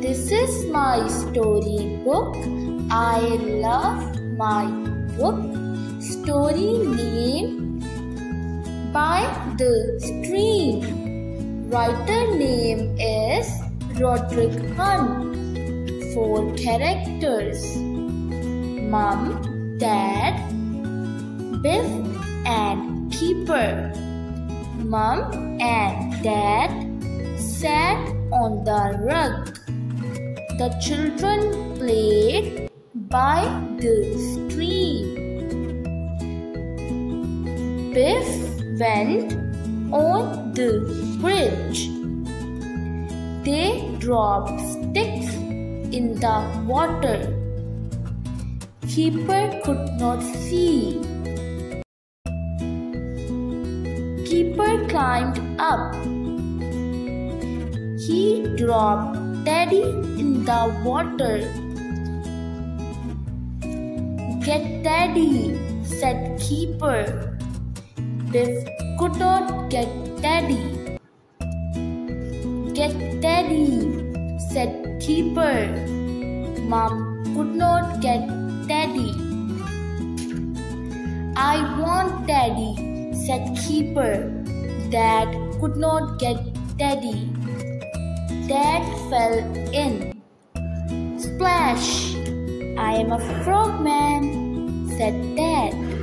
This is my storybook. I love my book. Story name by the stream. Writer name is Roderick Hunt. Four characters Mom, Dad, Biff, and Kipper. Mom and Dad sat on the rug. The children played by the stream. Biff went on the bridge. They dropped sticks in the water. Kipper could not see. Kipper climbed up. He dropped Teddy in the water. Get Teddy, said Kipper. Biff could not get Teddy. Get Teddy, said Kipper. Mom could not get Teddy. I want Teddy, said Kipper. Dad could not get Teddy. Dad fell in. Splash! I am a frogman, said Dad.